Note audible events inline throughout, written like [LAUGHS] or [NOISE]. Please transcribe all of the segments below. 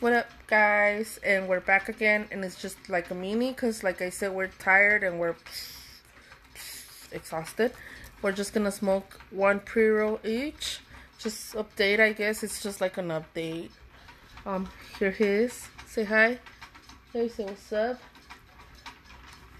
What up, guys? And we're back again, and it's just like a mini because, like I said, we're tired and we're [SNIFFS] exhausted. We're just gonna smoke one pre roll each. Just update, I guess. It's just like an update. Um, here he is. Say hi. Hey, say what's up.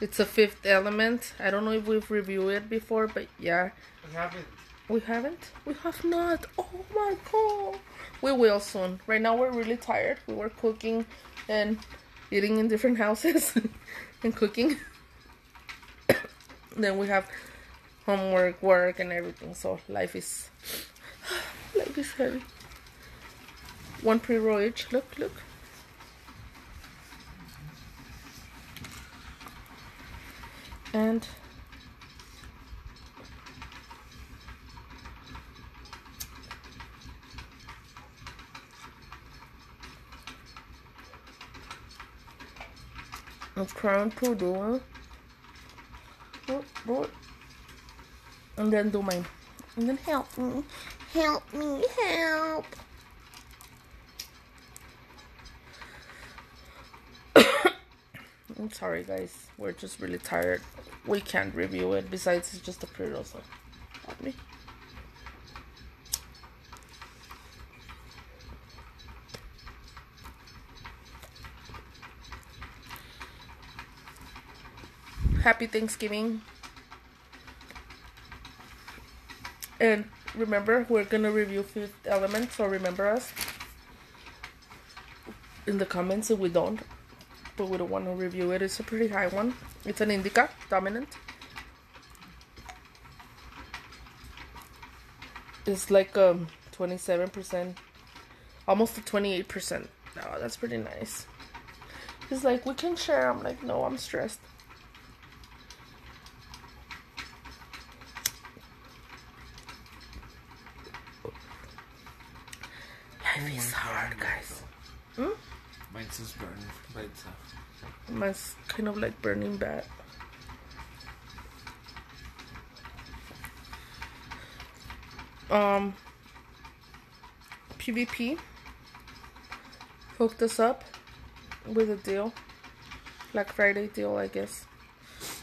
It's a fifth element. I don't know if we've reviewed it before, but yeah. We haven't. We haven't? We have not. Oh my god. We will soon. Right now we're really tired. We were cooking and eating in different [LAUGHS] houses and cooking. [COUGHS] then we have homework, work and everything. So life is [SIGHS] life is heavy. One pre-roll each. Look, look. And I'm trying to do it. And then do mine. And then help me. Help me. Help. [COUGHS] I'm sorry, guys. We're just really tired. We can't review it. Besides, it's just a pre-roll, so me. Happy Thanksgiving. And remember, we're gonna review Fifth Element, so remember us in the comments if we don't. But we don't want to review it. It's a pretty high one. It's an indica dominant. It's like um 27%, almost to 28%. Oh, that's pretty nice. He's like, we can share. I'm like, no, I'm stressed. Life is hard, guys. Hmm? Mine's just burning by itself. Mine's kind of like burning bad. Um, PvP hooked us up with a deal, Black Friday deal, I guess.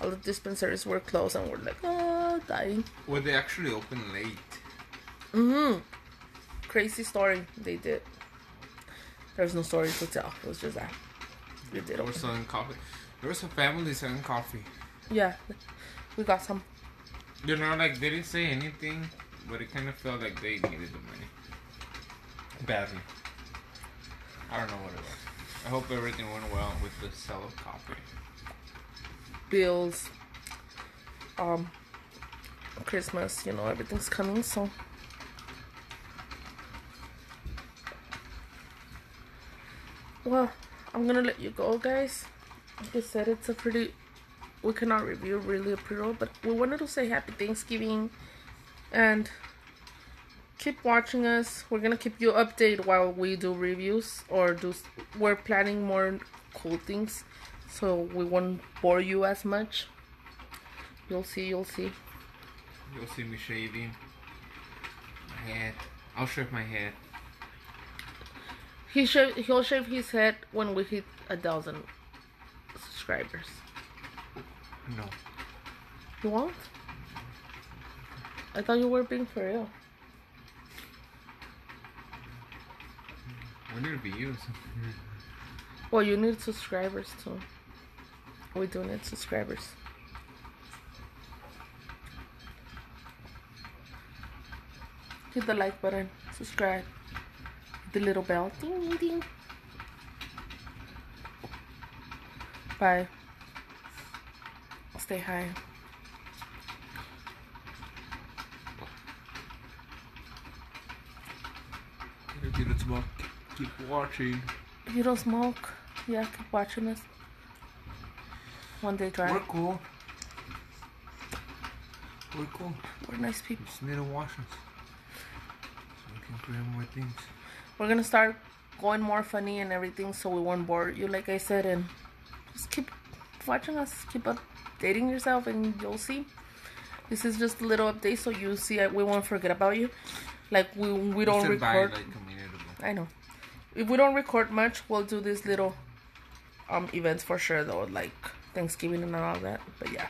All the dispensaries were closed, and we're like, oh, dying. Well, they actually open late. Mm-hmm. Crazy story they did. There's no story to tell. It was just that. We did They were open. selling coffee. There was a family selling coffee. Yeah, we got some. You know, like they didn't say anything, but it kind of felt like they needed the money badly. I don't know what it was. I hope everything went well with the sale of coffee. bills, um, Christmas, you know, everything's coming, so. Well, I'm gonna let you go, guys. Like I said, it's a pretty. We cannot review really a pre roll, but we wanted to say happy Thanksgiving and keep watching us. We're gonna keep you updated while we do reviews or do. We're planning more cool things, so we won't bore you as much. You'll see. You'll see. You'll see me shaving my head. I'll shave my head. He shave. He'll shave his head when we hit a thousand subscribers. No. You won't? I thought you were being for real. When did it be used? Well, you need subscribers too. We do need subscribers. Hit the like button, subscribe, the little bell, ding ding ding. Bye. Stay high. If you don't smoke, keep watching. If you don't smoke, yeah, keep watching us. One day try. We're cool. We're cool. We're nice people. Just need to wash us. So we can create more things. We're gonna start going more funny and everything so we won't bore you like I said and just keep watching us, keep updating yourself and you'll see. This is just a little update so you see uh, we won't forget about you. Like we we don't record like a minute ago. I know. if we don't record much, we'll do these little um events for sure though, like Thanksgiving and all that. But yeah.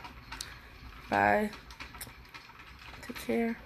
Bye. Take care.